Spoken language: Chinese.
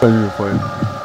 生日会。